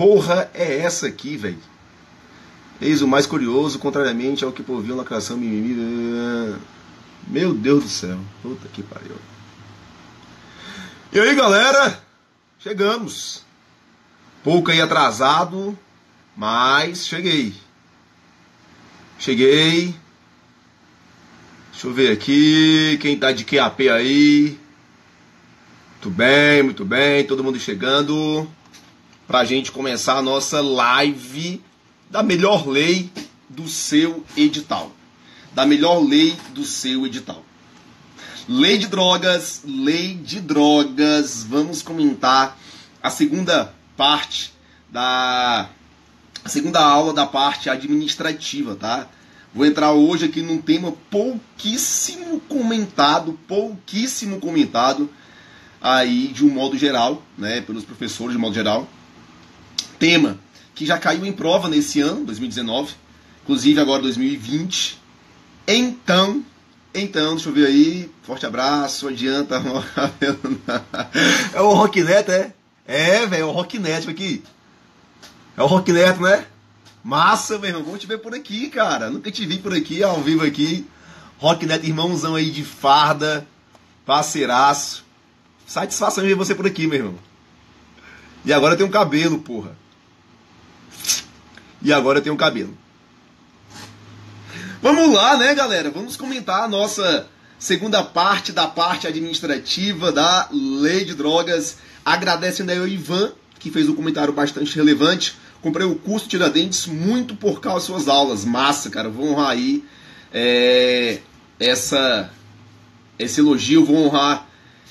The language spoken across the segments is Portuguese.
porra é essa aqui, velho? Eis o mais curioso, contrariamente ao que poviam na criação mimimi. Meu Deus do céu. Puta que pariu. E aí, galera? Chegamos. Pouco aí atrasado, mas cheguei. Cheguei. Deixa eu ver aqui, quem tá de QAP aí? Muito bem, muito bem, todo mundo chegando pra gente começar a nossa live da melhor lei do seu edital. Da melhor lei do seu edital. Lei de drogas, lei de drogas. Vamos comentar a segunda parte da a segunda aula da parte administrativa, tá? Vou entrar hoje aqui num tema pouquíssimo comentado, pouquíssimo comentado aí de um modo geral, né, pelos professores de modo geral. Tema que já caiu em prova nesse ano, 2019, inclusive agora 2020. Então, então, deixa eu ver aí. Forte abraço, adianta. é o Rocknet, é? É, velho, é o Rocknet aqui. É o Rocknet, né? Massa, meu irmão. Vamos te ver por aqui, cara. Nunca te vi por aqui, ao vivo aqui. Rocknet, irmãozão aí de farda. Parceiraço. Satisfação de ver você por aqui, meu irmão. E agora tenho um cabelo, porra. E agora eu tenho cabelo. Vamos lá, né, galera? Vamos comentar a nossa segunda parte da parte administrativa da Lei de Drogas. Agradecendo aí ao Ivan, que fez um comentário bastante relevante. Comprei o curso Tiradentes muito por causa das suas aulas. Massa, cara. Vou honrar aí é, essa, esse elogio, vou honrar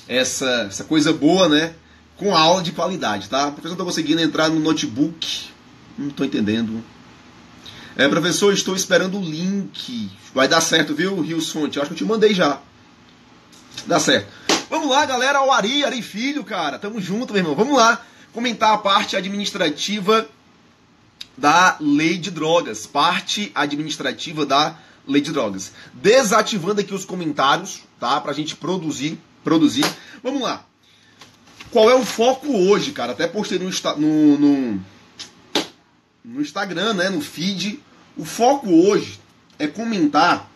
essa, essa coisa boa, né? Com aula de qualidade, tá? Professor, estou conseguindo entrar no notebook. Não estou entendendo. É, professor, estou esperando o link. Vai dar certo, viu, Rios Fonte? Acho que eu te mandei já. Dá certo. Vamos lá, galera. O Ari, Ari Filho, cara. Tamo junto, meu irmão. Vamos lá comentar a parte administrativa da lei de drogas, parte administrativa da lei de drogas. Desativando aqui os comentários, tá? Pra gente produzir, produzir. Vamos lá. Qual é o foco hoje, cara? Até postei no, no, no Instagram, né? No feed. O foco hoje é comentar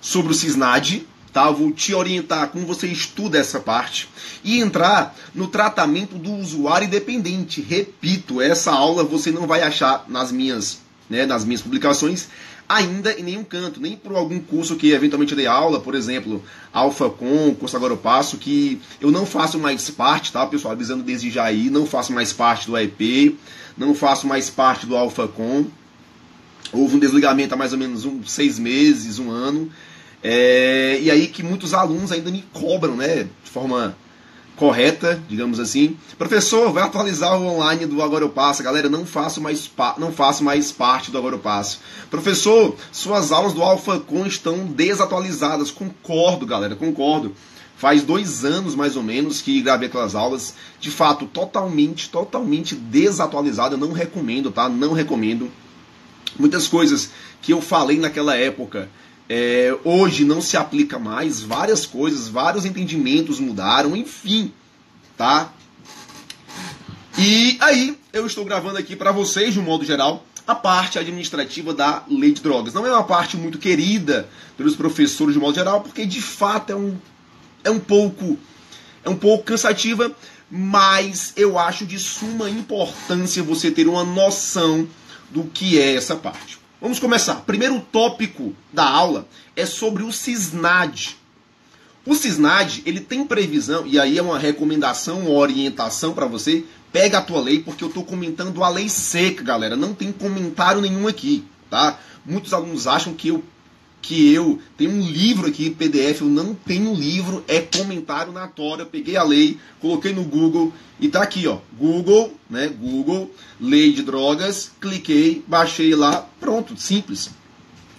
sobre o Cisnad, tá? Eu vou te orientar como você estuda essa parte e entrar no tratamento do usuário independente. Repito, essa aula você não vai achar nas minhas, né, nas minhas publicações ainda em nenhum canto, nem por algum curso que eventualmente eu dei aula, por exemplo, Alpha curso Agora eu Passo, que eu não faço mais parte, tá, pessoal? Avisando desde já aí, não faço mais parte do EP, não faço mais parte do Alpha. Houve um desligamento há mais ou menos um, seis meses, um ano. É, e aí que muitos alunos ainda me cobram, né? De forma correta, digamos assim. Professor, vai atualizar o online do Agora eu Passo. Galera, não faço mais, não faço mais parte do Agora eu Passo. Professor, suas aulas do AlphaCon estão desatualizadas. Concordo, galera, concordo. Faz dois anos, mais ou menos, que gravei aquelas aulas. De fato, totalmente, totalmente desatualizado. Eu não recomendo, tá? Não recomendo. Muitas coisas que eu falei naquela época é, hoje não se aplica mais, várias coisas, vários entendimentos mudaram, enfim, tá? E aí, eu estou gravando aqui para vocês, de um modo geral, a parte administrativa da lei de drogas. Não é uma parte muito querida pelos professores, de modo geral, porque de fato é um, é um pouco é um pouco cansativa, mas eu acho de suma importância você ter uma noção do que é essa parte. Vamos começar. Primeiro tópico da aula é sobre o CISNAD. O CISNAD, ele tem previsão, e aí é uma recomendação, uma orientação para você, pega a tua lei, porque eu estou comentando a lei seca, galera. Não tem comentário nenhum aqui, tá? Muitos alunos acham que eu que eu tenho um livro aqui, PDF, eu não tenho livro, é comentário na tora. Eu peguei a lei, coloquei no Google e tá aqui, ó. Google, né? Google, lei de drogas, cliquei, baixei lá, pronto, simples.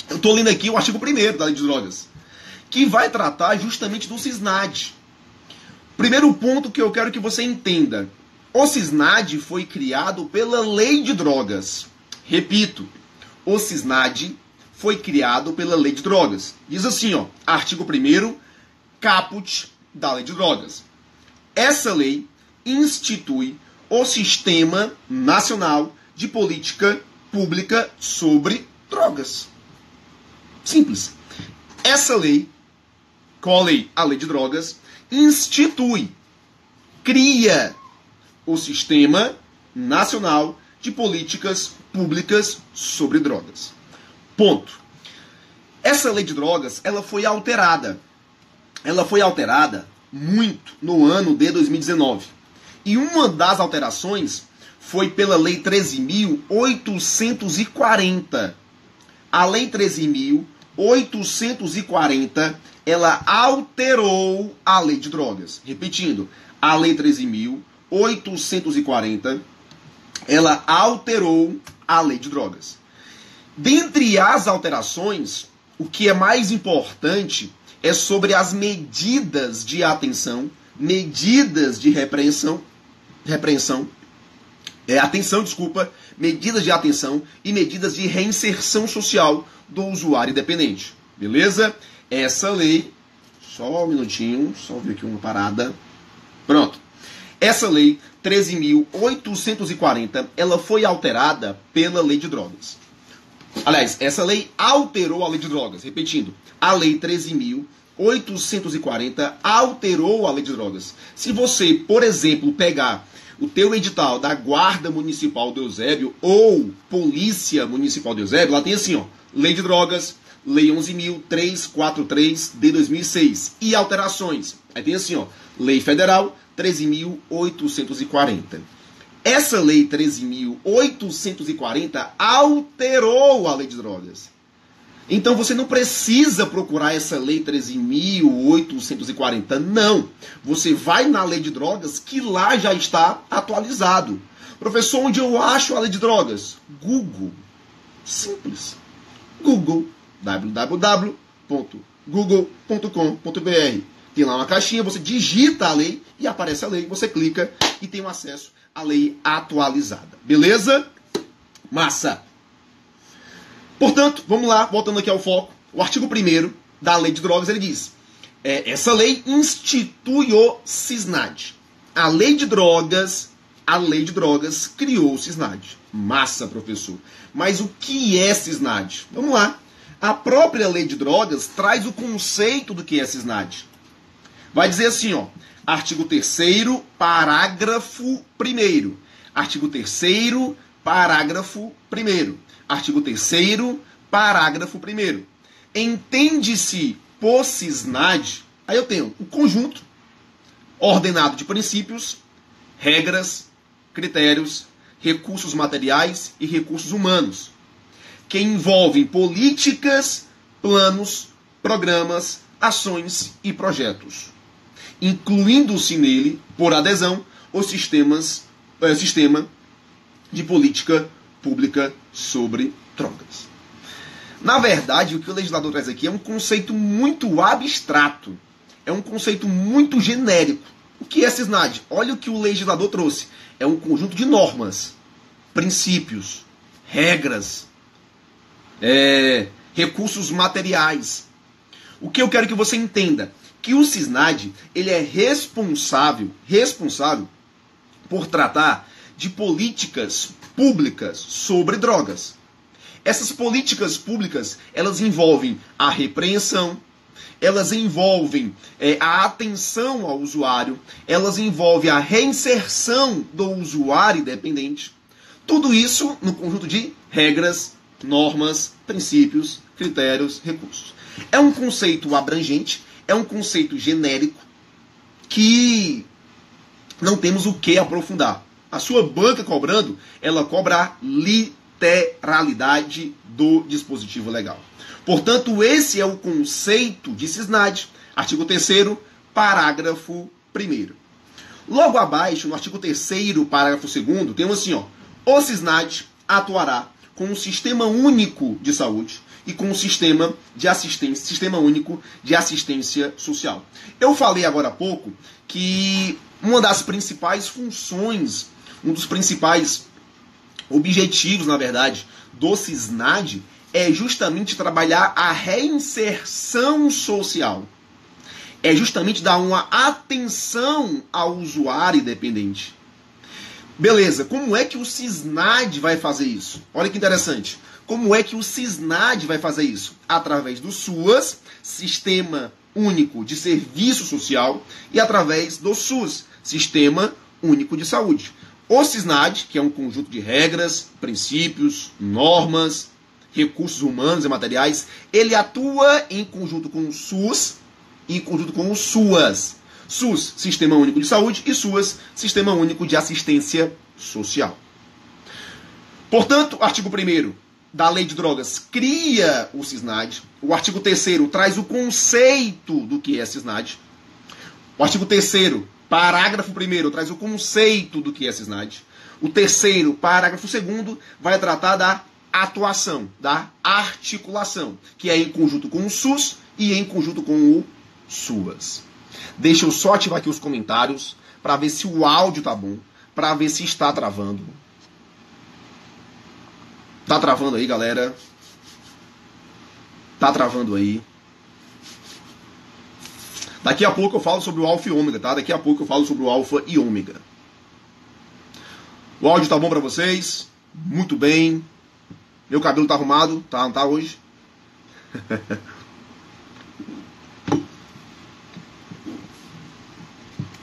Eu tô lendo aqui o artigo 1 da lei de drogas, que vai tratar justamente do CISNAD. Primeiro ponto que eu quero que você entenda. O CISNAD foi criado pela Lei de Drogas. Repito, o CISNAD foi criado pela Lei de Drogas. Diz assim, ó, artigo 1 caput da Lei de Drogas. Essa lei institui o Sistema Nacional de Política Pública sobre Drogas. Simples. Essa lei, qual a lei? A Lei de Drogas, institui, cria o Sistema Nacional de Políticas Públicas sobre Drogas. Ponto. Essa lei de drogas, ela foi alterada. Ela foi alterada muito no ano de 2019. E uma das alterações foi pela Lei 13.840. A Lei 13.840 ela alterou a Lei de Drogas. Repetindo, a Lei 13.840 ela alterou a Lei de Drogas. Dentre as alterações, o que é mais importante é sobre as medidas de atenção, medidas de repreensão, repreensão, é, atenção, desculpa, medidas de atenção e medidas de reinserção social do usuário dependente. Beleza? Essa lei, só um minutinho, só ver aqui uma parada. Pronto. Essa lei 13.840, ela foi alterada pela lei de drogas. Aliás, essa lei alterou a lei de drogas. Repetindo, a lei 13.840 alterou a lei de drogas. Se você, por exemplo, pegar o teu edital da Guarda Municipal do Eusébio ou Polícia Municipal do Eusébio, lá tem assim, ó, Lei de Drogas, Lei 11.343 de 2006 e alterações. Aí tem assim, ó, Lei Federal 13.840. Essa lei 13.840 alterou a lei de drogas. Então você não precisa procurar essa lei 13.840, não. Você vai na lei de drogas que lá já está atualizado. Professor, onde eu acho a lei de drogas? Google. Simples. Google. www.google.com.br. Tem lá uma caixinha, você digita a lei e aparece a lei, você clica e tem um acesso a lei atualizada. Beleza? Massa! Portanto, vamos lá, voltando aqui ao foco. O artigo 1 da lei de drogas, ele diz: é, essa lei institui o CISNAD. A lei de drogas, a lei de drogas criou o CISNAD. Massa, professor. Mas o que é CISNAD? Vamos lá. A própria lei de drogas traz o conceito do que é CISNAD. Vai dizer assim, ó. Artigo 3 parágrafo 1 Artigo 3 parágrafo 1 Artigo 3 parágrafo 1 Entende-se por aí eu tenho o conjunto ordenado de princípios, regras, critérios, recursos materiais e recursos humanos, que envolvem políticas, planos, programas, ações e projetos incluindo-se nele, por adesão, os sistemas, é, sistema de política pública sobre drogas. Na verdade, o que o legislador traz aqui é um conceito muito abstrato, é um conceito muito genérico. O que é CISNAD? Olha o que o legislador trouxe. É um conjunto de normas, princípios, regras, é, recursos materiais. O que eu quero que você entenda? Que o CISNAD ele é responsável, responsável por tratar de políticas públicas sobre drogas. Essas políticas públicas elas envolvem a repreensão, elas envolvem é, a atenção ao usuário, elas envolvem a reinserção do usuário dependente. Tudo isso no conjunto de regras, normas, princípios, critérios, recursos. É um conceito abrangente é um conceito genérico que não temos o que aprofundar. A sua banca cobrando, ela cobra literalidade do dispositivo legal. Portanto, esse é o conceito de CISNAD, artigo 3 parágrafo 1 Logo abaixo, no artigo 3 parágrafo 2 temos assim, ó, o CISNAD atuará com um sistema único de saúde e com o sistema de assistência, sistema único de assistência social. Eu falei agora há pouco que uma das principais funções, um dos principais objetivos, na verdade, do CISNAD é justamente trabalhar a reinserção social. É justamente dar uma atenção ao usuário dependente. Beleza, como é que o CISNAD vai fazer isso? Olha que interessante. Como é que o CISNAD vai fazer isso? Através do SUAS, Sistema Único de Serviço Social, e através do SUS, Sistema Único de Saúde. O CISNAD, que é um conjunto de regras, princípios, normas, recursos humanos e materiais, ele atua em conjunto com o SUS e em conjunto com o SUAS. SUS, Sistema Único de Saúde, e SUAS, Sistema Único de Assistência Social. Portanto, artigo 1 da Lei de Drogas cria o CISNAD. O artigo 3 traz o conceito do que é CISNAD. O artigo 3 parágrafo 1 traz o conceito do que é CISNAD. O terceiro, parágrafo 2 vai tratar da atuação, da articulação, que é em conjunto com o SUS e em conjunto com o SUAS. Deixa eu só ativar aqui os comentários para ver se o áudio tá bom, para ver se está travando. Tá travando aí, galera? Tá travando aí. Daqui a pouco eu falo sobre o alfa e ômega, tá? Daqui a pouco eu falo sobre o alfa e ômega. O áudio tá bom para vocês? Muito bem. Meu cabelo tá arrumado, tá? Não tá hoje?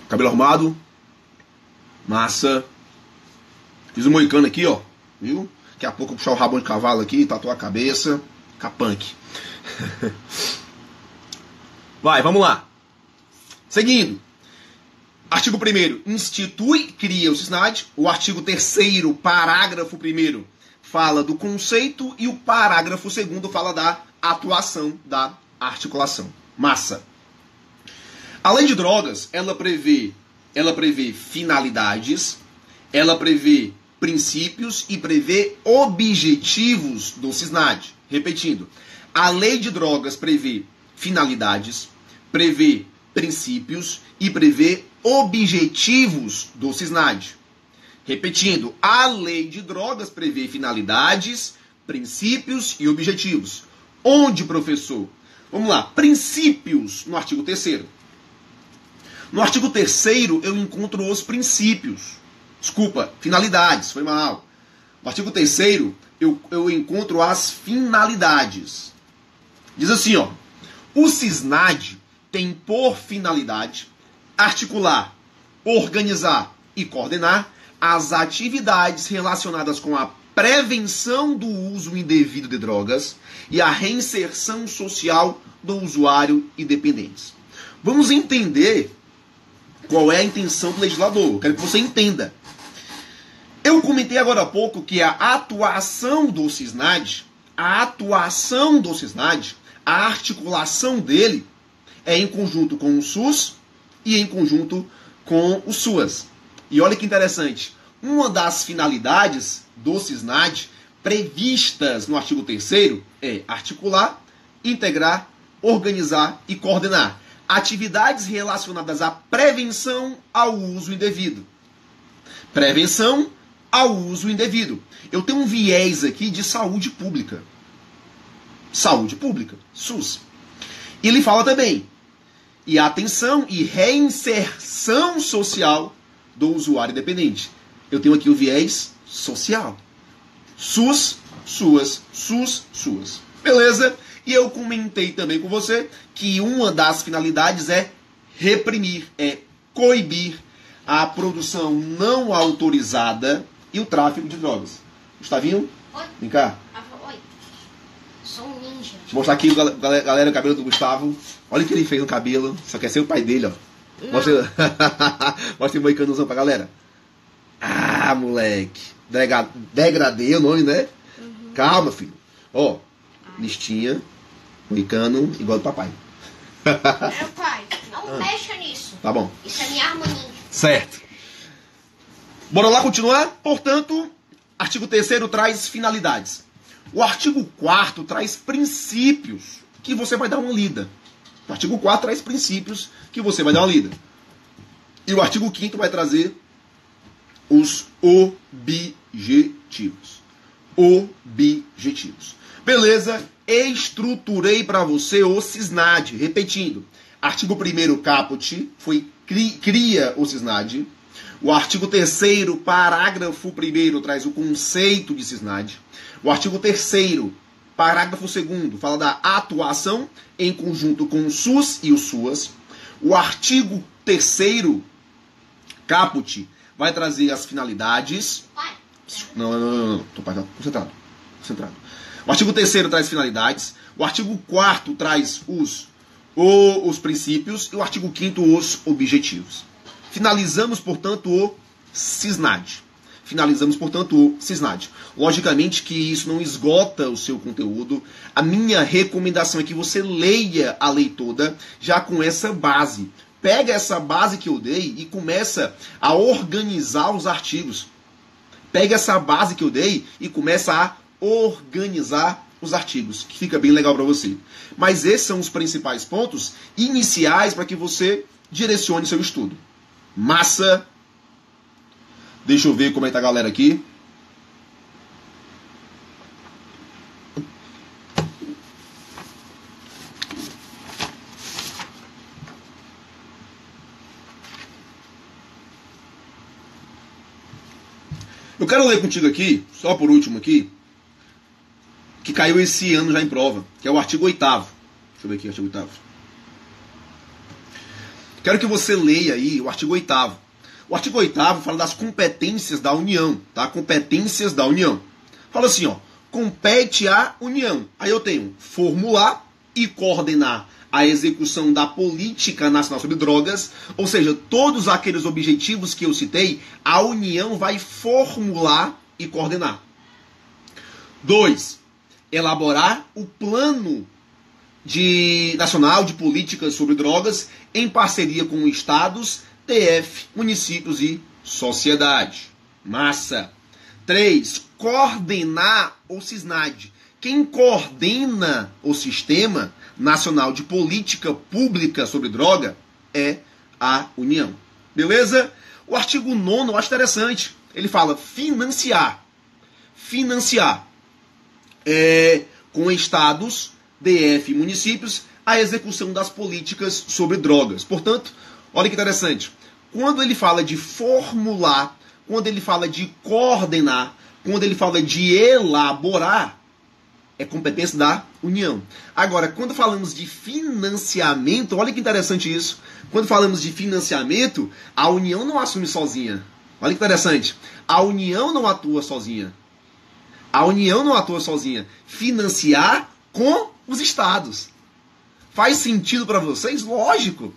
cabelo arrumado. Massa. Fiz um moicano aqui, ó. Viu? Daqui a pouco puxar o rabão de cavalo aqui, tatuar a cabeça. Capunk. Vai, vamos lá. Seguindo. Artigo 1 institui, cria o SISNAD. O artigo 3 parágrafo 1 fala do conceito e o parágrafo segundo fala da atuação da articulação. Massa. A lei de drogas, ela prevê, ela prevê finalidades, ela prevê princípios e prevê objetivos do CISNAD. Repetindo, a lei de drogas prevê finalidades, prevê princípios e prevê objetivos do CISNAD. Repetindo, a lei de drogas prevê finalidades, princípios e objetivos. Onde, professor? Vamos lá, princípios no artigo 3 No artigo 3 eu encontro os princípios. Desculpa, finalidades, foi mal. No artigo 3 eu, eu encontro as finalidades. Diz assim, ó. O CISNAD tem por finalidade articular, organizar e coordenar as atividades relacionadas com a prevenção do uso indevido de drogas e a reinserção social do usuário e dependentes. Vamos entender qual é a intenção do legislador. Eu quero que você entenda. Eu comentei agora há pouco que a atuação do CISNAD, a atuação do CISNAD, a articulação dele é em conjunto com o SUS e em conjunto com o SUAS. E olha que interessante, uma das finalidades do CISNAD previstas no artigo 3 é articular, integrar, organizar e coordenar atividades relacionadas à prevenção ao uso indevido. Prevenção ao uso indevido. Eu tenho um viés aqui de saúde pública. Saúde pública, SUS. Ele fala também e atenção e reinserção social do usuário dependente. Eu tenho aqui o viés social. SUS, suas, SUS, suas. Beleza? E eu comentei também com você que uma das finalidades é reprimir, é coibir a produção não autorizada e o tráfico de drogas. Gustavinho? Oi. Vem cá. Oi. Sou um ninja. Deixa eu mostrar aqui, galera, galera, o cabelo do Gustavo. Olha o que ele fez no cabelo. Só quer ser o pai dele, ó. Mostra, Mostra o moicanozão pra galera. Ah, moleque. Degradei o nome, né? Uhum. Calma, filho. Ó, listinha, moicano, igual do papai. Meu pai, não ah. mexa nisso. Tá bom. Isso é minha arma ninja. Certo. Bora lá continuar? Portanto, artigo 3 traz finalidades. O artigo 4 traz princípios que você vai dar uma lida. O artigo 4 traz princípios que você vai dar uma lida. E o artigo 5 vai trazer os objetivos. Objetivos. Beleza? Estruturei para você o CISNAD. Repetindo. Artigo 1 caput foi cria o CISNAD. O artigo 3 parágrafo 1 traz o conceito de CISNAD. O artigo 3 parágrafo 2 fala da atuação em conjunto com o SUS e o SUAS. O artigo 3 caput vai trazer as finalidades. Não, não, não, não, Tô concentrado. concentrado. O artigo 3 traz finalidades. O artigo 4 traz os, o, os princípios. E o artigo 5 os objetivos. Finalizamos, portanto, o CISNAD. Finalizamos, portanto, o CISNAD. Logicamente que isso não esgota o seu conteúdo. A minha recomendação é que você leia a lei toda já com essa base pega essa base que eu dei e começa a organizar os artigos. Pega essa base que eu dei e começa a organizar os artigos, que fica bem legal para você. Mas esses são os principais pontos iniciais para que você direcione seu estudo. Massa. Deixa eu ver como é que tá a galera aqui. Eu quero ler contigo aqui, só por último aqui, que caiu esse ano já em prova, que é o artigo 8 Deixa eu ver aqui, artigo 8 Quero que você leia aí o artigo 8 O artigo 8 fala das competências da União, tá? Competências da União. Fala assim, ó, compete à União. Aí eu tenho formular e coordenar a execução da política nacional sobre drogas, ou seja, todos aqueles objetivos que eu citei, a União vai formular e coordenar. Dois, elaborar o plano de nacional de políticas sobre drogas em parceria com estados, TF, municípios e sociedade. Massa. 3. Coordenar o CISNAD. Quem coordena o sistema Nacional de Política Pública sobre Droga é a União. Beleza? O artigo 9 eu acho interessante. Ele fala financiar. Financiar é, com estados, DF e municípios a execução das políticas sobre drogas. Portanto, olha que interessante. Quando ele fala de formular, quando ele fala de coordenar, quando ele fala de elaborar, é competência da União. Agora, quando falamos de financiamento, olha que interessante isso. Quando falamos de financiamento, a União não assume sozinha. Olha que interessante. A União não atua sozinha. A União não atua sozinha. Financiar com os estados. Faz sentido para vocês? Lógico.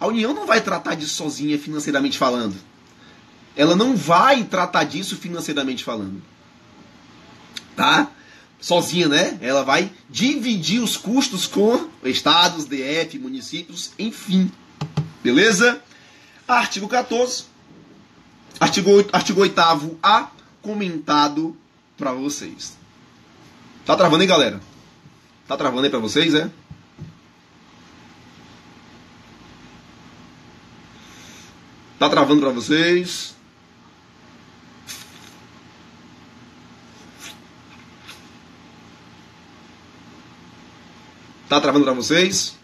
A União não vai tratar disso sozinha financeiramente falando. Ela não vai tratar disso financeiramente falando. Tá? sozinha, né? Ela vai dividir os custos com estados, DF, municípios, enfim. Beleza? Artigo 14. Artigo 8, artigo 8 A comentado para vocês. Tá travando aí, galera? Tá travando aí para vocês, é? Tá travando para vocês? Tá travando para vocês?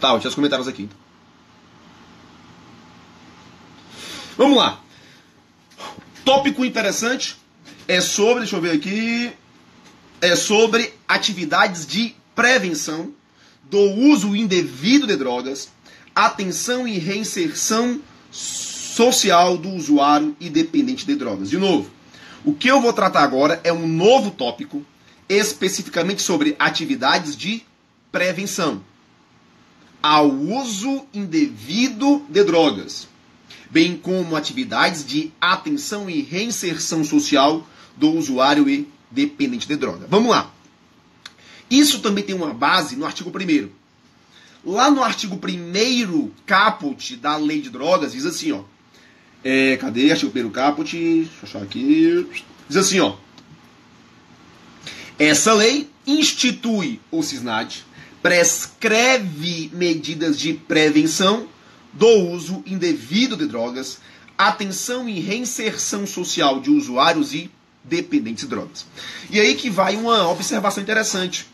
Tá, eu tinha os comentários aqui. Vamos lá. Tópico interessante é sobre, deixa eu ver aqui, é sobre atividades de prevenção do uso indevido de drogas, atenção e reinserção social do usuário e dependente de drogas. De novo, o que eu vou tratar agora é um novo tópico especificamente sobre atividades de prevenção ao uso indevido de drogas, bem como atividades de atenção e reinserção social do usuário e dependente de droga. Vamos lá. Isso também tem uma base no artigo 1 Lá no artigo 1 caput da lei de drogas, diz assim, ó. É, cadê? Artigo 1 caput. Deixa eu achar aqui. Diz assim, ó. Essa lei institui o CISNAD, prescreve medidas de prevenção do uso indevido de drogas, atenção e reinserção social de usuários e dependentes de drogas. E aí que vai uma observação interessante.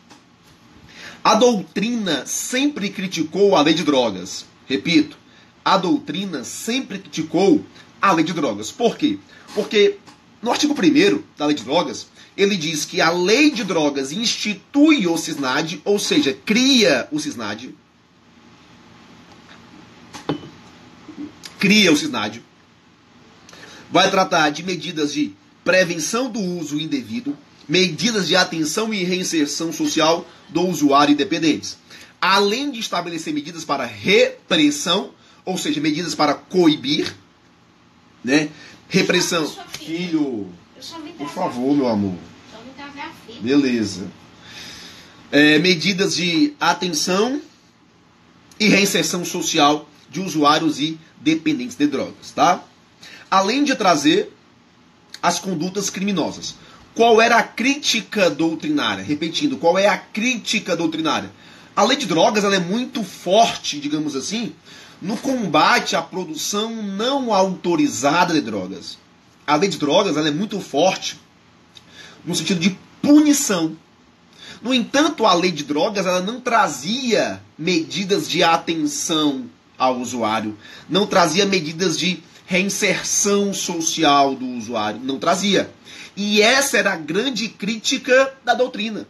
A doutrina sempre criticou a lei de drogas. Repito, a doutrina sempre criticou a lei de drogas. Por quê? Porque no artigo 1 da lei de drogas, ele diz que a lei de drogas institui o CISNAD, ou seja, cria o CISNAD. Cria o CISNAD. Vai tratar de medidas de prevenção do uso indevido, medidas de atenção e reinserção social do usuário independentes, além de estabelecer medidas para repressão, ou seja, medidas para coibir, né? Repressão. Filho, por favor, meu amor. Beleza. É, medidas de atenção e reinserção social de usuários e dependentes de drogas, tá? Além de trazer as condutas criminosas. Qual era a crítica doutrinária? Repetindo, qual é a crítica doutrinária? A lei de drogas ela é muito forte, digamos assim, no combate à produção não autorizada de drogas. A lei de drogas ela é muito forte no sentido de punição. No entanto, a lei de drogas ela não trazia medidas de atenção ao usuário, não trazia medidas de reinserção social do usuário, não trazia. E essa era a grande crítica da doutrina.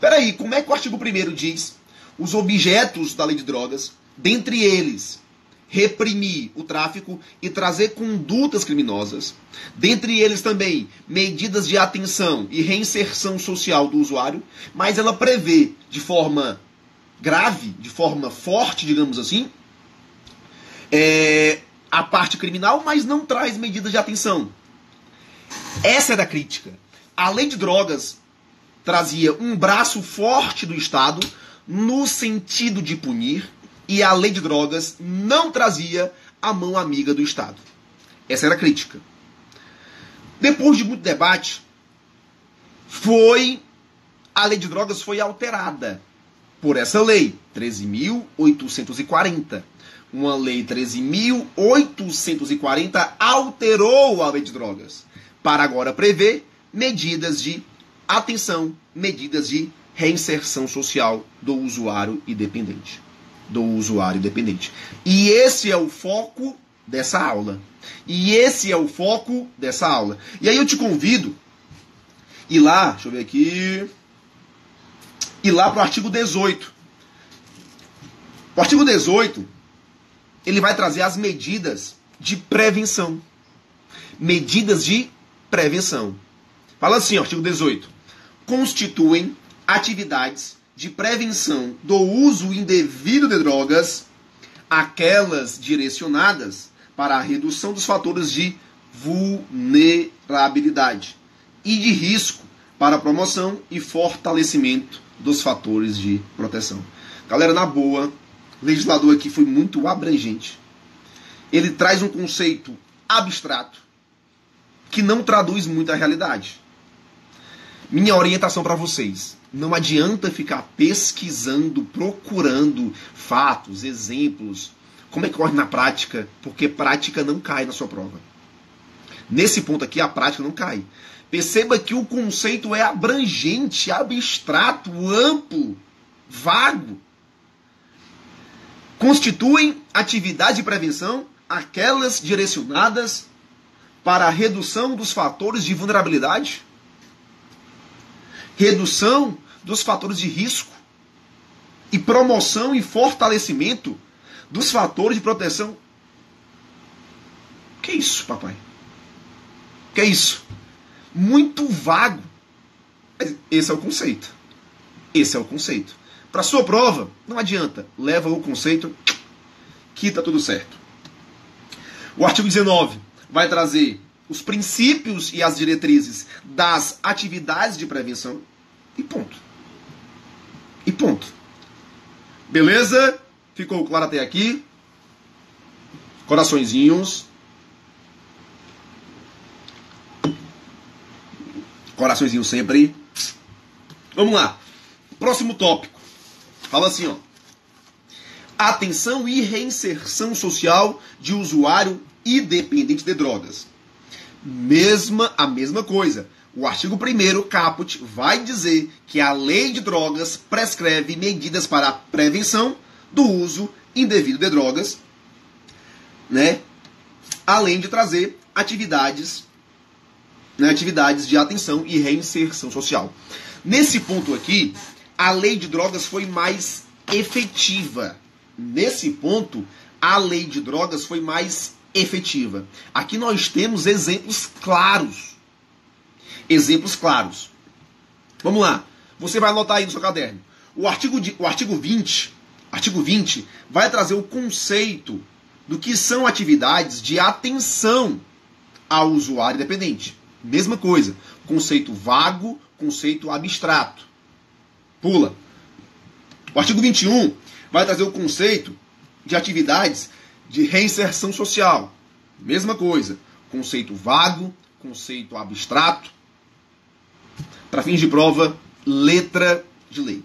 Peraí, como é que o artigo 1 diz? Os objetos da lei de drogas dentre eles reprimir o tráfico e trazer condutas criminosas, dentre eles também medidas de atenção e reinserção social do usuário, mas ela prevê de forma grave, de forma forte, digamos assim, é, a parte criminal, mas não traz medidas de atenção. Essa era a crítica. A lei de drogas trazia um braço forte do Estado no sentido de punir, e a lei de drogas não trazia a mão amiga do Estado. Essa era a crítica. Depois de muito debate, foi a lei de drogas foi alterada por essa lei 13.840. Uma lei 13.840 alterou a lei de drogas para agora prever medidas de atenção, medidas de reinserção social do usuário independente do usuário dependente. E esse é o foco dessa aula. E esse é o foco dessa aula. E aí eu te convido ir lá, deixa eu ver aqui, ir lá para o artigo 18. O artigo 18, ele vai trazer as medidas de prevenção. Medidas de prevenção. Fala assim, artigo 18. Constituem atividades de prevenção do uso indevido de drogas, aquelas direcionadas para a redução dos fatores de vulnerabilidade e de risco para a promoção e fortalecimento dos fatores de proteção. Galera, na boa, legislador aqui foi muito abrangente. Ele traz um conceito abstrato que não traduz muito a realidade. Minha orientação para vocês: não adianta ficar pesquisando, procurando fatos, exemplos, como é que corre na prática, porque prática não cai na sua prova. Nesse ponto aqui, a prática não cai. Perceba que o conceito é abrangente, abstrato, amplo, vago. Constituem atividade de prevenção aquelas direcionadas para a redução dos fatores de vulnerabilidade, redução dos fatores de risco e promoção e fortalecimento dos fatores de proteção. Que isso, papai? Que isso? Muito vago. Esse é o conceito. Esse é o conceito. Para sua prova, não adianta. Leva o conceito que tá tudo certo. O artigo 19 vai trazer os princípios e as diretrizes das atividades de prevenção e ponto. E ponto. Beleza? Ficou claro até aqui? Coraçõezinhos. Coraçõezinho sempre. Vamos lá. Próximo tópico. Fala assim, ó. Atenção e reinserção social de usuário independente de drogas. Mesma a mesma coisa. O artigo 1 caput vai dizer que a lei de drogas prescreve medidas para a prevenção do uso indevido de drogas, né? Além de trazer atividades, né, atividades de atenção e reinserção social. Nesse ponto aqui, a lei de drogas foi mais efetiva. Nesse ponto, a lei de drogas foi mais efetiva. Aqui nós temos exemplos claros. Exemplos claros. Vamos lá. Você vai anotar aí no seu caderno. O artigo, de, o artigo 20, artigo 20 vai trazer o conceito do que são atividades de atenção ao usuário dependente. Mesma coisa. Conceito vago, conceito abstrato. Pula. O artigo 21 vai trazer o conceito de atividades de reinserção social. Mesma coisa. Conceito vago, conceito abstrato. Para fins de prova, letra de lei.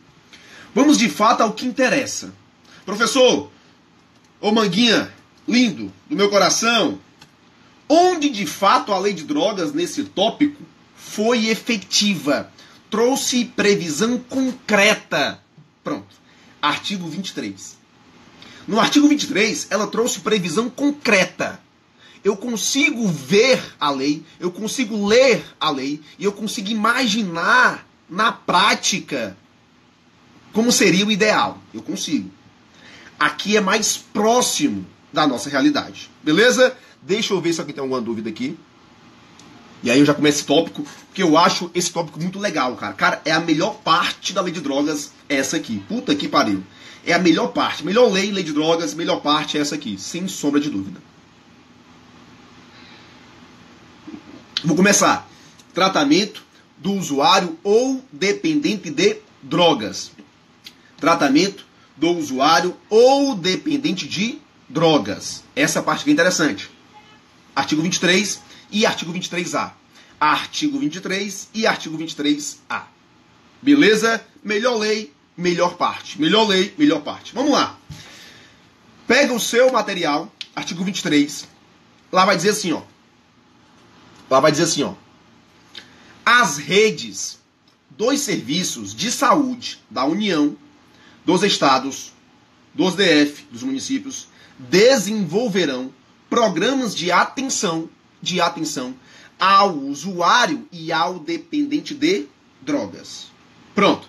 Vamos de fato ao que interessa. Professor, ô Manguinha, lindo, do meu coração, onde de fato a lei de drogas nesse tópico foi efetiva, trouxe previsão concreta. Pronto. Artigo 23. No artigo 23, ela trouxe previsão concreta. Eu consigo ver a lei, eu consigo ler a lei e eu consigo imaginar na prática como seria o ideal. Eu consigo. Aqui é mais próximo da nossa realidade. Beleza? Deixa eu ver se alguém tem alguma dúvida aqui. E aí eu já começo esse tópico, porque eu acho esse tópico muito legal, cara. Cara, é a melhor parte da lei de drogas essa aqui. Puta que pariu. É a melhor parte. Melhor lei, lei de drogas, melhor parte é essa aqui, sem sombra de dúvida. Vou começar. Tratamento do usuário ou dependente de drogas. Tratamento do usuário ou dependente de drogas. Essa parte aqui é interessante. Artigo 23 e artigo 23A. Artigo 23 e artigo 23A. Beleza? Melhor lei, melhor parte. Melhor lei, melhor parte. Vamos lá. Pega o seu material, artigo 23. Lá vai dizer assim, ó. Lá vai dizer assim, ó. As redes dos serviços de saúde da União, dos estados, dos DF, dos municípios, desenvolverão programas de atenção, de atenção ao usuário e ao dependente de drogas. Pronto.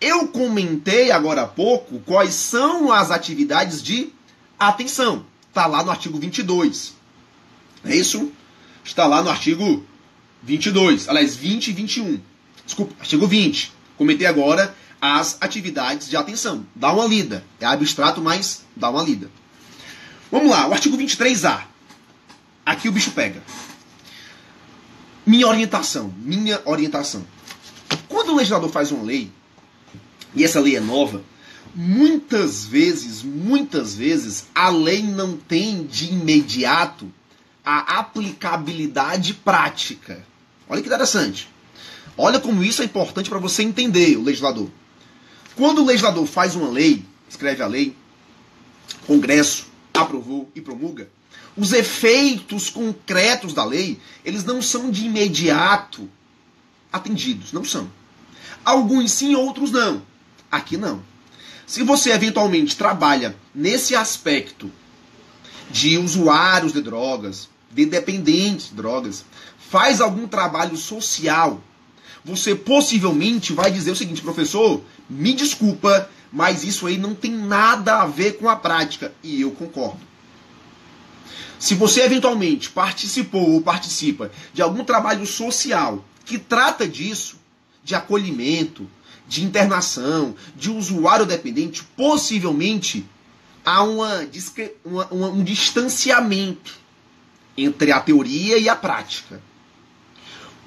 Eu comentei agora há pouco quais são as atividades de atenção. Está lá no artigo 22. É isso? Está lá no artigo 22. Aliás, 20 e 21. Desculpa, artigo 20. Comentei agora as atividades de atenção. Dá uma lida. É abstrato, mas dá uma lida. Vamos lá, o artigo 23A. Aqui o bicho pega. Minha orientação, minha orientação. Quando o legislador faz uma lei, e essa lei é nova, muitas vezes, muitas vezes, a lei não tem de imediato a aplicabilidade prática. Olha que interessante. Olha como isso é importante para você entender, o legislador. Quando o legislador faz uma lei, escreve a lei, Congresso aprovou e promulga, os efeitos concretos da lei, eles não são de imediato atendidos, não são. Alguns sim, outros não. Aqui não. Se você eventualmente trabalha nesse aspecto de usuários de drogas, de dependentes de drogas, faz algum trabalho social, você possivelmente vai dizer o seguinte, professor, me desculpa, mas isso aí não tem nada a ver com a prática. E eu concordo. Se você eventualmente participou ou participa de algum trabalho social que trata disso, de acolhimento, de internação, de usuário dependente, possivelmente há uma, uma, uma, um distanciamento entre a teoria e a prática.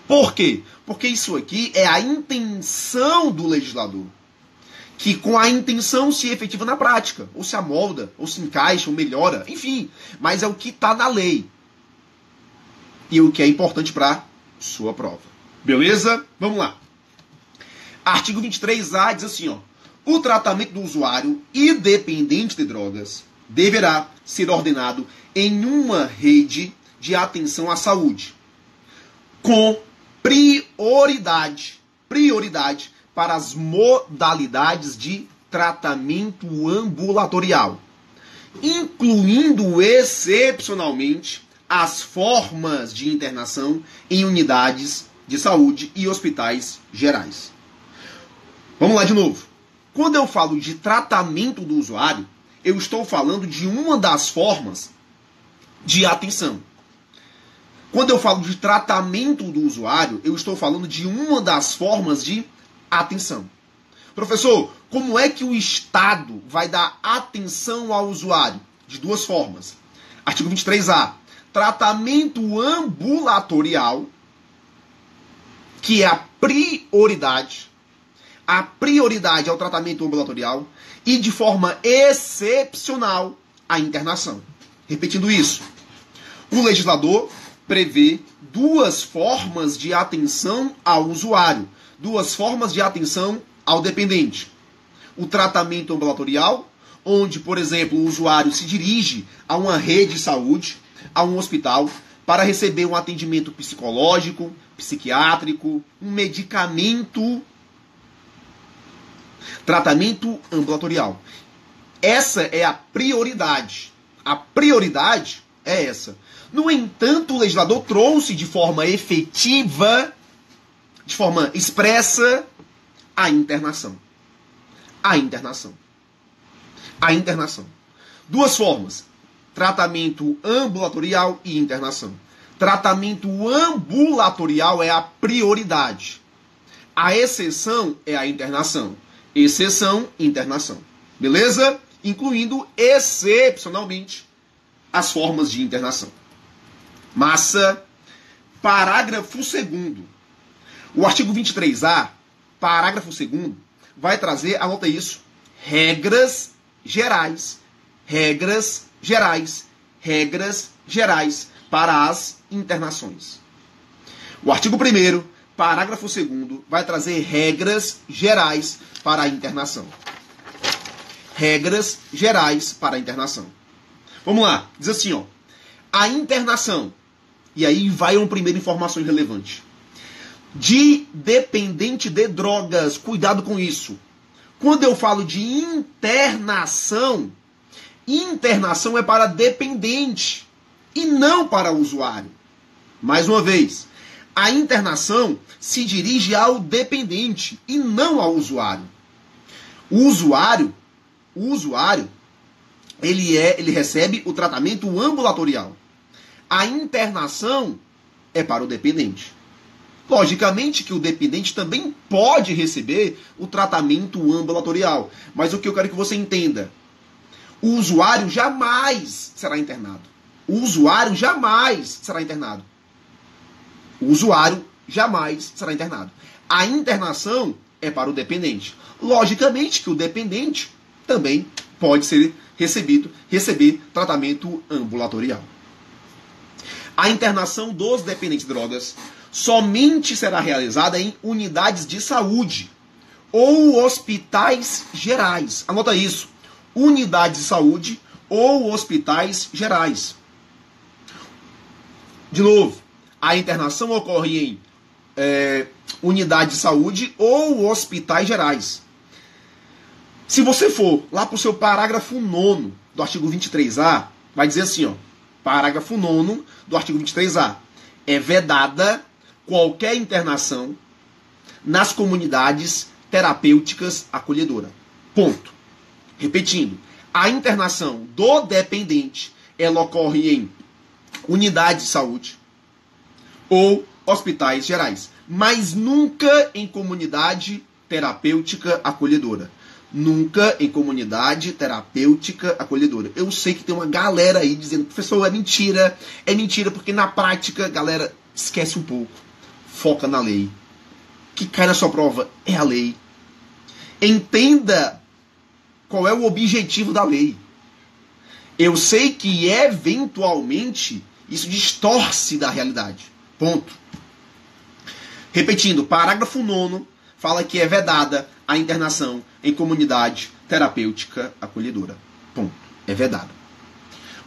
Por quê? Porque isso aqui é a intenção do legislador. Que com a intenção se efetiva na prática, ou se amolda, ou se encaixa, ou melhora, enfim. Mas é o que está na lei. E o que é importante para sua prova. Beleza? Vamos lá. Artigo 23A diz assim, ó. O tratamento do usuário independente de drogas deverá ser ordenado em uma rede de atenção à saúde, com prioridade, prioridade para as modalidades de tratamento ambulatorial, incluindo excepcionalmente as formas de internação em unidades de saúde e hospitais gerais. Vamos lá de novo. Quando eu falo de tratamento do usuário, eu estou falando de uma das formas de atenção. Quando eu falo de tratamento do usuário, eu estou falando de uma das formas de atenção. Professor, como é que o Estado vai dar atenção ao usuário? De duas formas. Artigo 23A. Tratamento ambulatorial, que é a prioridade. A prioridade é o tratamento ambulatorial e, de forma excepcional, a internação. Repetindo isso, o legislador prevê duas formas de atenção ao usuário, duas formas de atenção ao dependente. O tratamento ambulatorial, onde, por exemplo, o usuário se dirige a uma rede de saúde, a um hospital, para receber um atendimento psicológico, psiquiátrico, um medicamento. Tratamento ambulatorial. Essa é a prioridade. A prioridade é essa. No entanto, o legislador trouxe de forma efetiva, de forma expressa, a internação. A internação. A internação. Duas formas: tratamento ambulatorial e internação. Tratamento ambulatorial é a prioridade. A exceção é a internação. Exceção, internação. Beleza? Incluindo excepcionalmente as formas de internação. Massa, parágrafo 2 O artigo 23A, parágrafo 2 vai trazer, anota isso, regras gerais. Regras gerais. Regras gerais para as internações. O artigo 1 parágrafo 2 vai trazer regras gerais para a internação. Regras gerais para a internação. Vamos lá, diz assim, ó. A internação e aí vai uma primeira informação relevante. De dependente de drogas, cuidado com isso. Quando eu falo de internação, internação é para dependente e não para usuário. Mais uma vez, a internação se dirige ao dependente e não ao usuário. O usuário, o usuário, ele é, ele recebe o tratamento ambulatorial. A internação é para o dependente. Logicamente que o dependente também pode receber o tratamento ambulatorial. Mas o que eu quero que você entenda: o usuário jamais será internado. O usuário jamais será internado. O usuário jamais será internado. A internação é para o dependente. Logicamente que o dependente também pode ser recebido, receber tratamento ambulatorial a internação dos dependentes de drogas somente será realizada em unidades de saúde ou hospitais gerais. Anota isso. Unidades de saúde ou hospitais gerais. De novo, a internação ocorre em é, de saúde ou hospitais gerais. Se você for lá para o seu parágrafo 9 do artigo 23A, vai dizer assim, ó, parágrafo 9 do artigo 23A. É vedada qualquer internação nas comunidades terapêuticas acolhedoras. Ponto. Repetindo, a internação do dependente ela ocorre em unidade de saúde ou hospitais gerais, mas nunca em comunidade terapêutica acolhedora. Nunca em comunidade terapêutica acolhedora. Eu sei que tem uma galera aí dizendo, professor, é mentira, é mentira, porque na prática, galera, esquece um pouco. Foca na lei. Que cai na sua prova é a lei. Entenda qual é o objetivo da lei. Eu sei que eventualmente isso distorce da realidade. Ponto. Repetindo, parágrafo 9 fala que é vedada a internação em comunidade terapêutica acolhedora. Ponto. É vedada.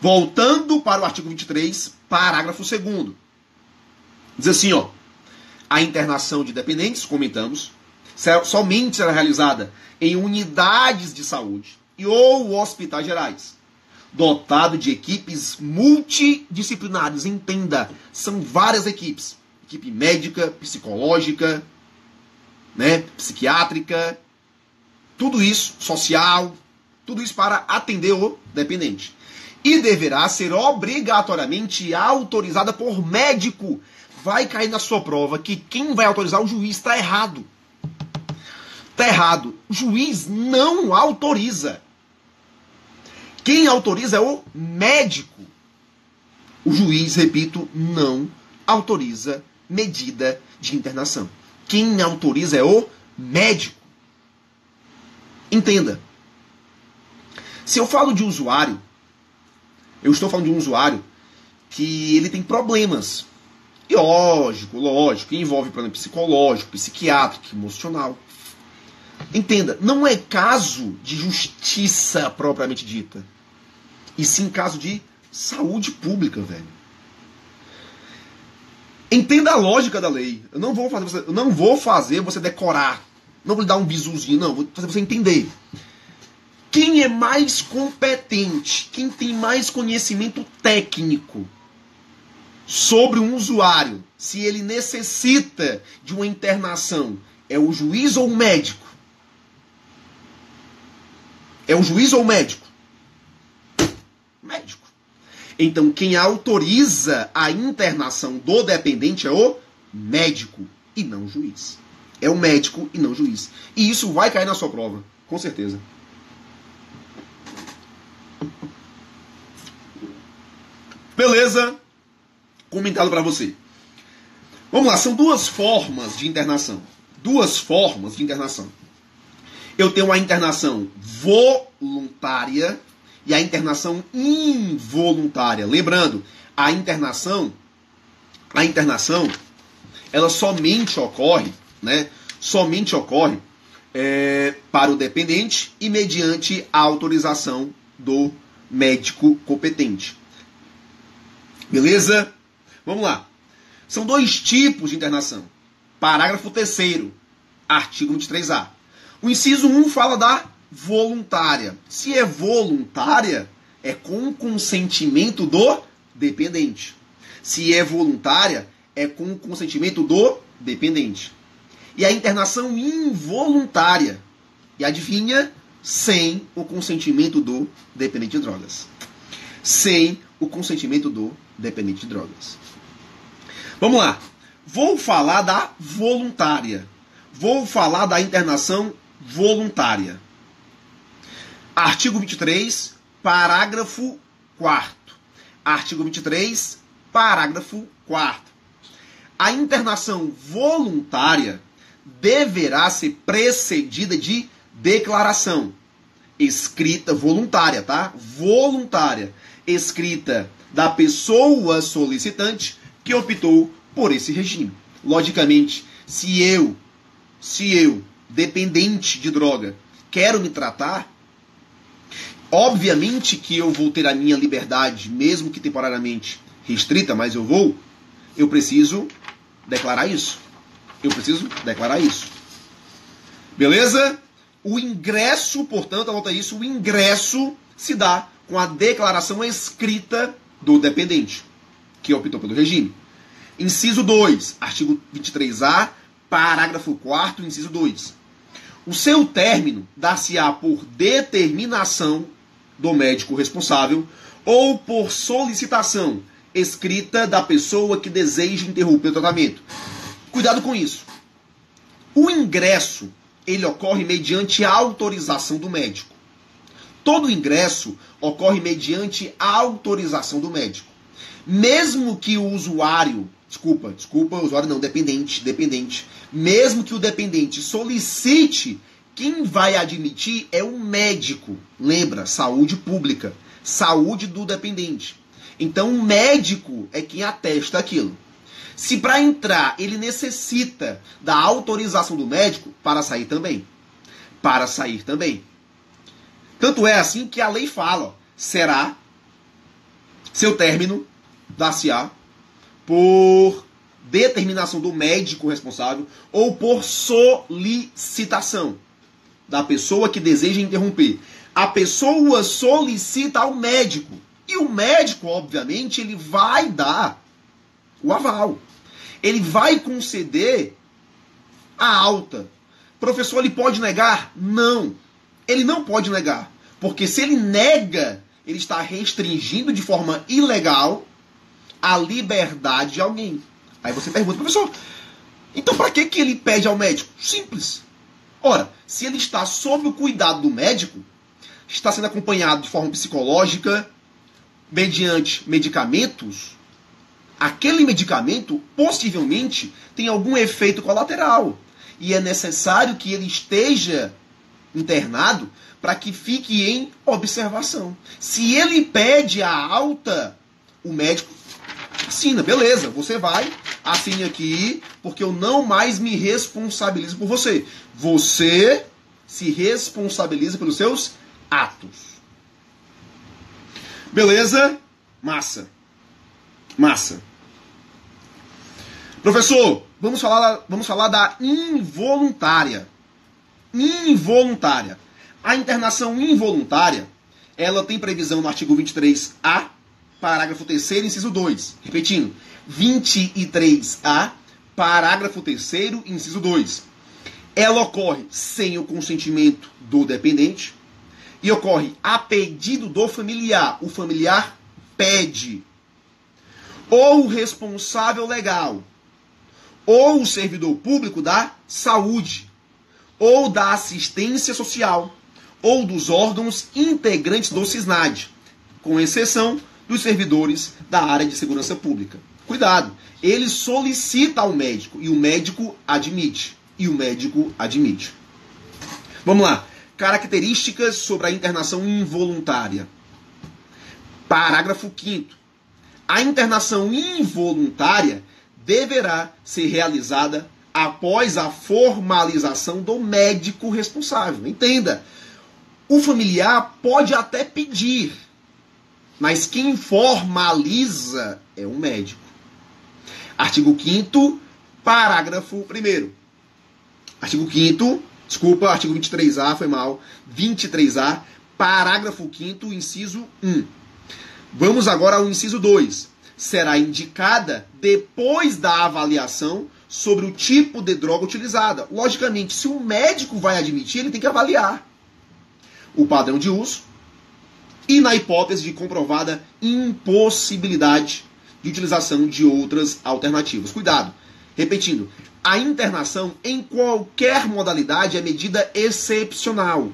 Voltando para o artigo 23, parágrafo 2 Diz assim, ó. A internação de dependentes, comentamos, somente será realizada em unidades de saúde e ou hospitais gerais, dotado de equipes multidisciplinares. Entenda, são várias equipes: equipe médica, psicológica, né, psiquiátrica, tudo isso, social, tudo isso para atender o dependente. E deverá ser obrigatoriamente autorizada por médico. Vai cair na sua prova que quem vai autorizar o juiz está errado. Está errado. O juiz não autoriza. Quem autoriza é o médico. O juiz, repito, não autoriza medida de internação. Quem autoriza é o médico. Entenda. Se eu falo de usuário, eu estou falando de um usuário que ele tem problemas. E lógico, lógico, envolve problema psicológico, psiquiátrico, emocional. Entenda, não é caso de justiça propriamente dita. E sim caso de saúde pública, velho. Entenda a lógica da lei. Eu não vou fazer você, eu não vou fazer você decorar. Não vou lhe dar um bizuzinho, não. Vou fazer você entender. Quem é mais competente, quem tem mais conhecimento técnico sobre um usuário, se ele necessita de uma internação, é o juiz ou o médico? É o juiz ou o médico? Médico. Então, quem autoriza a internação do dependente é o médico e não o juiz. É o médico e não o juiz. E isso vai cair na sua prova, com certeza. Beleza? Comentado para você. Vamos lá, são duas formas de internação. Duas formas de internação. Eu tenho a internação voluntária e a internação involuntária. Lembrando, a internação, a internação, ela somente ocorre, né? Somente ocorre é, para o dependente e mediante a autorização do médico competente. Beleza? Vamos lá. São dois tipos de internação. Parágrafo 3 artigo 23A. O inciso 1 fala da voluntária. Se é voluntária, é com consentimento do dependente. Se é voluntária, é com consentimento do dependente. E a internação involuntária. E adivinha? Sem o consentimento do dependente de drogas. Sem o consentimento do dependente de drogas. Vamos lá. Vou falar da voluntária. Vou falar da internação voluntária. Artigo 23, parágrafo 4. Artigo 23, parágrafo 4. A internação voluntária deverá ser precedida de declaração escrita voluntária, tá? Voluntária, escrita da pessoa solicitante que optou por esse regime. Logicamente, se eu, se eu, dependente de droga, quero me tratar, Obviamente que eu vou ter a minha liberdade, mesmo que temporariamente restrita, mas eu vou. Eu preciso declarar isso. Eu preciso declarar isso. Beleza? O ingresso, portanto, anota isso, o ingresso se dá com a declaração escrita do dependente, que optou pelo regime. Inciso 2, artigo 23A, parágrafo 4 inciso 2. O seu término dar-se-á por determinação do médico responsável ou por solicitação escrita da pessoa que deseja interromper o tratamento. Cuidado com isso. O ingresso, ele ocorre mediante autorização do médico. Todo ingresso ocorre mediante autorização do médico. Mesmo que o usuário, desculpa, desculpa, usuário não, dependente, dependente, mesmo que o dependente solicite quem vai admitir é o médico. Lembra, saúde pública, saúde do dependente. Então o médico é quem atesta aquilo. Se para entrar ele necessita da autorização do médico, para sair também. Para sair também. Tanto é assim que a lei fala, será seu término dar-se-á por determinação do médico responsável ou por solicitação da pessoa que deseja interromper. A pessoa solicita ao médico e o médico, obviamente, ele vai dar o aval. Ele vai conceder a alta. Professor, ele pode negar? Não. Ele não pode negar. Porque se ele nega, ele está restringindo de forma ilegal a liberdade de alguém. Aí você pergunta, professor, então para que, que ele pede ao médico? Simples. Ora, se ele está sob o cuidado do médico, está sendo acompanhado de forma psicológica, mediante medicamentos, aquele medicamento possivelmente tem algum efeito colateral. E é necessário que ele esteja internado para que fique em observação. Se ele pede a alta, o médico assina, beleza, você vai, assine aqui, porque eu não mais me responsabilizo por você. Você se responsabiliza pelos seus atos. Beleza? Massa. Massa. Professor, vamos falar, vamos falar da involuntária. Involuntária. A internação involuntária, ela tem previsão no artigo 23A, parágrafo 3 inciso 2. Repetindo, 23A, parágrafo 3 inciso 2. Ela ocorre sem o consentimento do dependente e ocorre a pedido do familiar. O familiar pede. Ou o responsável legal, ou o servidor público da saúde, ou da assistência social, ou dos órgãos integrantes do CISNAD, com exceção dos servidores da área de segurança pública. Cuidado, ele solicita ao médico e o médico admite. E o médico admite. Vamos lá. Características sobre a internação involuntária. Parágrafo 5. A internação involuntária deverá ser realizada após a formalização do médico responsável. Entenda, o familiar pode até pedir, mas quem formaliza é o médico. Artigo 5 parágrafo 1 Artigo 5 desculpa, artigo 23A, foi mal. 23A, parágrafo 5 inciso 1. Vamos agora ao inciso 2. Será indicada depois da avaliação sobre o tipo de droga utilizada. Logicamente, se o médico vai admitir, ele tem que avaliar o padrão de uso e na hipótese de comprovada impossibilidade de utilização de outras alternativas. Cuidado. Repetindo, a internação em qualquer modalidade é medida excepcional.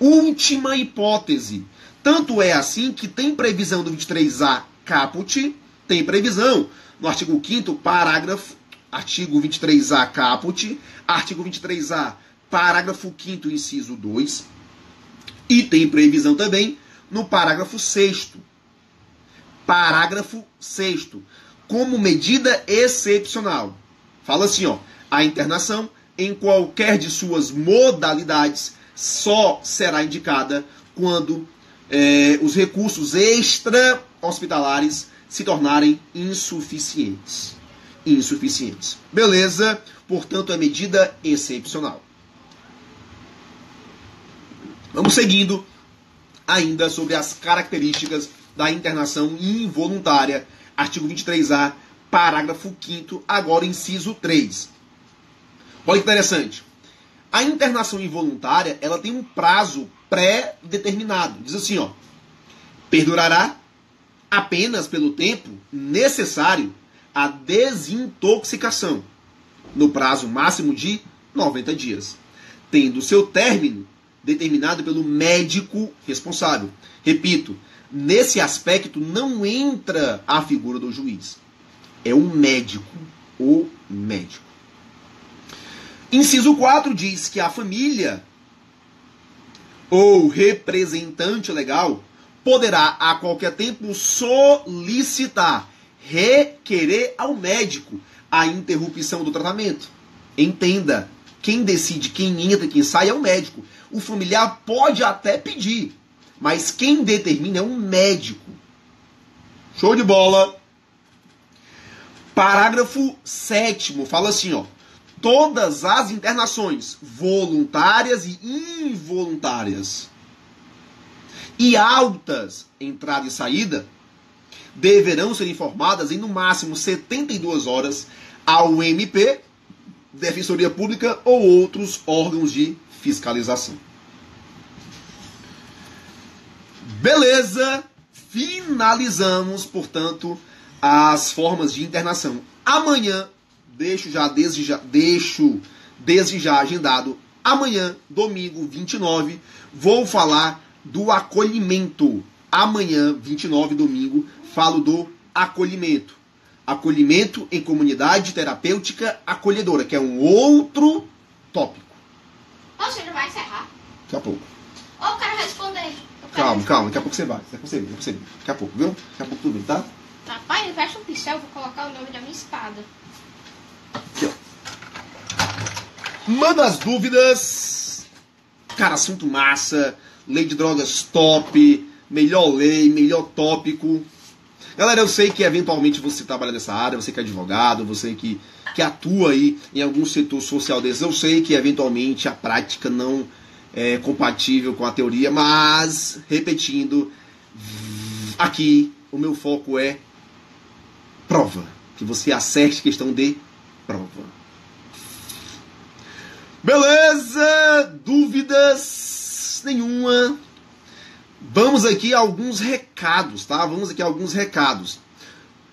Última hipótese. Tanto é assim que tem previsão do 23A caput, tem previsão no artigo 5 parágrafo, artigo 23A caput, artigo 23A, parágrafo 5 inciso 2, e tem previsão também no parágrafo 6 Parágrafo 6 como medida excepcional. Fala assim, ó, a internação em qualquer de suas modalidades só será indicada quando é, os recursos extra-hospitalares se tornarem insuficientes. Insuficientes. Beleza? Portanto, é medida excepcional. Vamos seguindo ainda sobre as características da internação involuntária, artigo 23A, parágrafo 5 agora inciso 3. Olha que interessante. A internação involuntária, ela tem um prazo pré-determinado. Diz assim, ó: perdurará apenas pelo tempo necessário à desintoxicação, no prazo máximo de 90 dias, tendo seu término determinado pelo médico responsável. Repito, nesse aspecto não entra a figura do juiz. É o médico, o médico. Inciso 4 diz que a família ou representante legal poderá a qualquer tempo solicitar requerer ao médico a interrupção do tratamento. Entenda, quem decide quem entra e quem sai é o médico. O familiar pode até pedir, mas quem determina é um médico. Show de bola! Parágrafo 7 fala assim, ó. Todas as internações voluntárias e involuntárias e altas entrada e saída deverão ser informadas em no máximo 72 horas ao MP, Defensoria Pública ou outros órgãos de fiscalização. Beleza, finalizamos, portanto, as formas de internação. Amanhã, deixo já desde já, deixo desde já agendado, amanhã, domingo 29, vou falar do acolhimento. Amanhã, 29, domingo, falo do acolhimento. Acolhimento em comunidade terapêutica acolhedora, que é um outro tópico. Você já vai encerrar? Daqui a pouco. Ou quero responder. Eu quero Calma, calma, daqui a pouco você vai. Daqui a pouco você daqui a pouco você. Daqui a pouco, viu? Daqui a pouco tu vem, tá? Tá, pai, veste um pincel, vou colocar o nome da minha espada. Aqui, ó. Manda as dúvidas. Cara, assunto massa. Lei de drogas top. Melhor lei, melhor tópico. Galera, eu sei que eventualmente você trabalha nessa área, você que é advogado, você que, que atua aí em algum setor social desse. Eu sei que eventualmente a prática não é compatível com a teoria, mas, repetindo, aqui o meu foco é prova. Que você acerte questão de prova. Beleza? Dúvidas nenhuma? Vamos aqui a alguns recados, tá? Vamos aqui a alguns recados.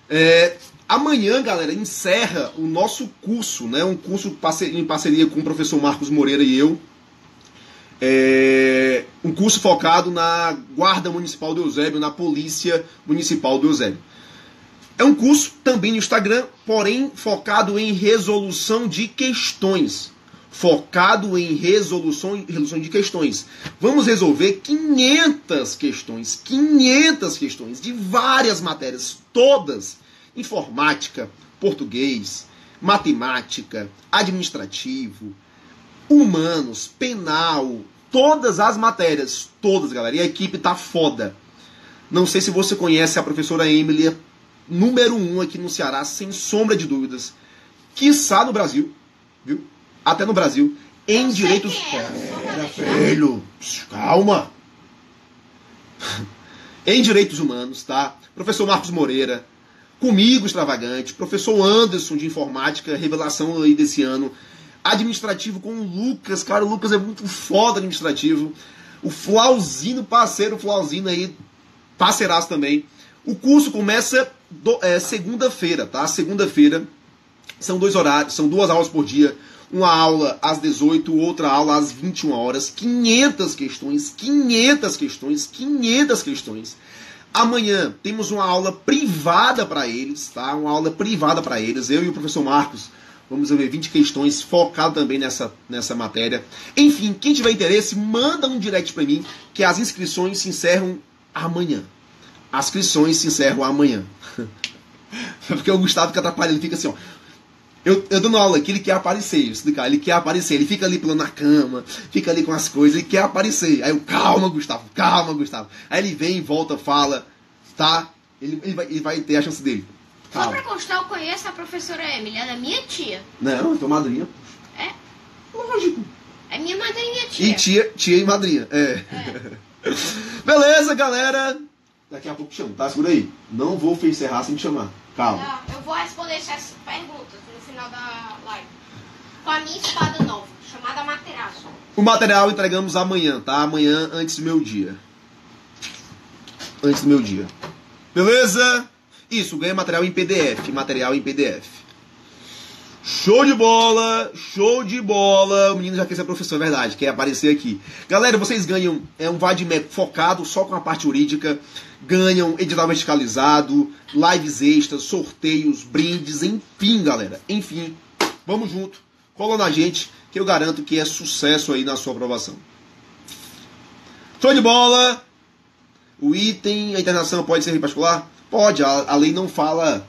É, amanhã, galera, encerra o nosso curso, né? Um curso em parceria com o professor Marcos Moreira e eu. É, um curso focado na Guarda Municipal do Eusébio, na Polícia Municipal do Eusébio. É um curso também no Instagram, porém focado em resolução de questões. Focado em resolução, resolução de questões. Vamos resolver 500 questões, 500 questões de várias matérias, todas: informática, português, matemática, administrativo, humanos, penal, todas as matérias, todas, galera. E a equipe tá foda. Não sei se você conhece a professora Emily, número um aqui no Ceará, sem sombra de dúvidas. Quiçá no Brasil, viu? Até no Brasil, em direitos. é, Pera, filho, calma. em direitos humanos, tá? Professor Marcos Moreira, comigo extravagante, professor Anderson de informática, revelação aí desse ano, administrativo com o Lucas, cara, o Lucas é muito foda administrativo. O Flauzino, parceiro, Flauzino aí, parceiraço também. O curso começa é, segunda-feira, tá? Segunda-feira. São dois horários, são duas aulas por dia. Uma aula às 18, outra aula às 21 horas. 500 questões, 500 questões, 500 questões. Amanhã temos uma aula privada para eles, tá? Uma aula privada para eles. Eu e o professor Marcos vamos ver 20 questões focado também nessa, nessa matéria. Enfim, quem tiver interesse, manda um direct para mim que as inscrições se encerram amanhã. As inscrições se encerram amanhã. Porque o Gustavo fica atrapalhando, ele fica assim, ó. Eu, eu dando aula aqui, ele quer aparecer, explicar, ele quer aparecer, ele fica ali pulando na cama, fica ali com as coisas, ele quer aparecer. Aí eu, calma, Gustavo, calma, Gustavo. Aí ele vem, volta, fala, tá? Ele, ele, vai, ele vai ter a chance dele. Só Calma. pra constar, eu conheço a professora Emily, ela é minha tia. Não, eu tô madrinha. É? Lógico. É minha madrinha E tia. tia, tia e madrinha. É. Beleza, galera. Daqui a pouco chamo, tá? Segura aí. Não vou encerrar sem te chamar. Calma. Tá, eu vou responder essas perguntas final da live. Com a minha espada nova, chamada Materaço. O material entregamos amanhã, tá? Amanhã antes do meu dia. Antes do meu dia. Beleza? Isso, ganha material em PDF. Material em PDF. Show de bola! Show de bola! O menino já quer ser professor, é verdade, quer aparecer aqui. Galera, vocês ganham é um Vadmec focado só com a parte jurídica. Ganham edital verticalizado, lives extras, sorteios, brindes, enfim, galera. Enfim, vamos junto. Cola na gente, que eu garanto que é sucesso aí na sua aprovação. Show de bola! O item, a internação pode ser particular? Pode, a, a lei não fala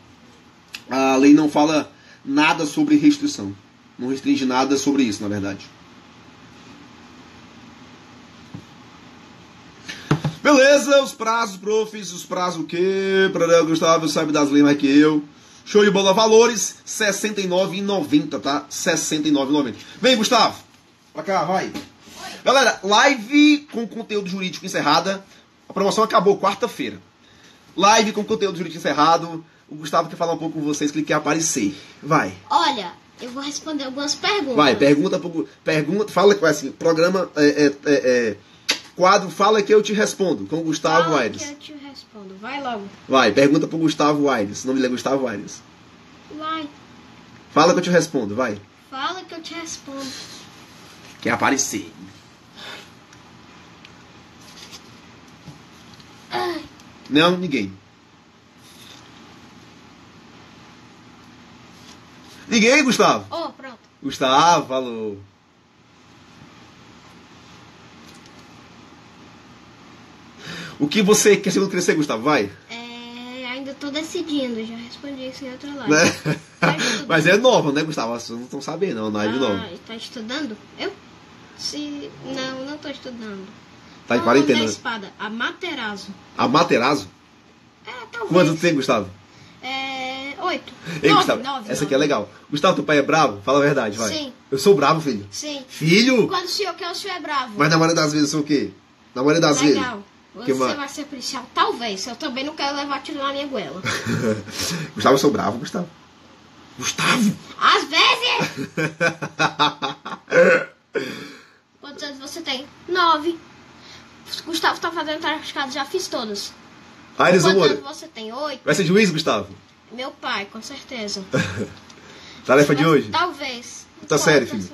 A lei não fala nada sobre restrição. Não restringe nada sobre isso, na verdade. Beleza, os prazos, profs, os prazos o quê? Para Gustavo sabe das leis mais que eu. Show de bola, valores, R$ 69,90, tá? R$ 69,90. Vem, Gustavo. Pra cá, vai. Galera, live com conteúdo jurídico encerrada. A promoção acabou quarta-feira. Live com conteúdo jurídico encerrado. O Gustavo quer falar um pouco com vocês que ele quer aparecer. Vai. Olha, eu vou responder algumas perguntas. Vai, pergunta, pro- pergunta, fala com assim, programa, é, é, é, é, quadro, fala que eu te respondo, com o Gustavo Fala Aires. que eu te respondo. Vai logo. Vai, pergunta pro Gustavo Aires, o nome dele é Gustavo Aires. Vai. Fala que eu te respondo, vai. Fala que eu te respondo. Quer aparecer. Ai, Não, ninguém. Ninguém, Gustavo? Oh, pronto. Gustavo, falou. O que você quer ser quando crescer, Gustavo? Vai. É, ainda tô decidindo. Já respondi isso em outra live. Né? Tá. Mas é nova, né, Gustavo? Vocês não estão sabendo, não. Não é. Ah, tá estudando? Eu? Se... Não, não tô estudando. Tá em quarentena. da né? espada? A A Materazo? É, talvez. Quanto tem, Gustavo? Oito. Ei, nove, Gustavo, nove, essa aqui é legal. Gustavo, teu pai é bravo? Fala a verdade, vai. Sim. Eu sou bravo, filho. Sim. Filho? Quando o senhor quer, o senhor é bravo. Mas na maioria das vezes eu sou o quê? Na maioria das vezes. Legal. Você vai ser policial? Talvez. Eu também não quero levar tiro na minha goela. Gustavo, eu sou bravo, Gustavo. Gustavo! Às vezes! Quantos anos você tem? Nove. Gustavo tá fazendo tarefas já fiz todas. Aires, Quantos anos você tem? Oito. Vai ser juiz, Gustavo? Meu pai, com certeza. Tarefa de hoje? Talvez. Tá sério, filho?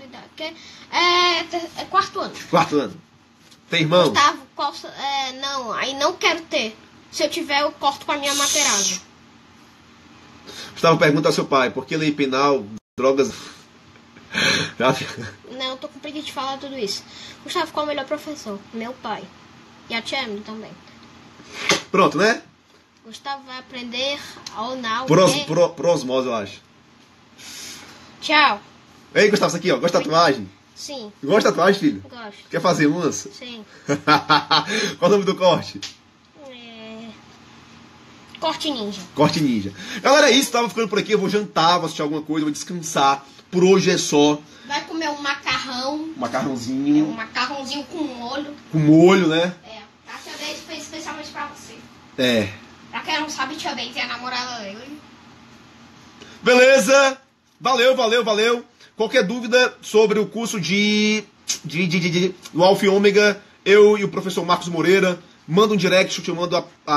É, é quarto ano. Quarto ano. Tem irmão? Gustavo, qual, é, não, aí não quero ter. Se eu tiver, eu corto com a minha materazzo. Gustavo pergunta ao seu pai, por que lei penal, drogas... Não, eu tô com preguiça de falar tudo isso. Gustavo, qual é o melhor professor? Meu pai. E a tia Emily também. Pronto, né? Gustavo vai aprender ou não. Por, os, e- por, por osmose, eu acho. Tchau. Ei, Gustavo, isso aqui, ó. Gosta de tatuagem? Sim, Gosta de tatuagem, filho? gosto. Quer fazer umas? Sim. Qual o nome do corte? É... Corte ninja. Corte Ninja. Galera, é isso. Tava ficando por aqui. Eu vou jantar, vou assistir alguma coisa, vou descansar. Por hoje é só. Vai comer um macarrão. É um Macarrãozinho macarrãozinho com molho. com molho, né? É, a tia Beth fez especialmente pra você. É. Pra quem não sabe, tia Beth é a namorada dele. Beleza? Valeu, valeu, valeu. Qualquer dúvida sobre o curso de, de, de, de, de- do Alfa e Ômega, eu e o professor Marcos Moreira, manda um direct eu te mando, a, a,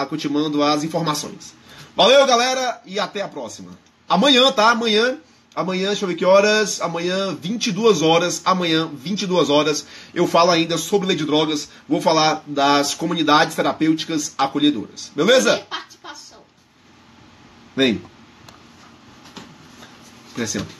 a, a, te mando as informações. Valeu, galera, e até a próxima. Amanhã, tá? Amanhã, amanhã, deixa eu ver que horas. Amanhã, 22 horas. Amanhã, 22 horas, eu falo ainda sobre lei de drogas. Vou falar das comunidades terapêuticas acolhedoras. Beleza? Participação. Vem. Crescendo.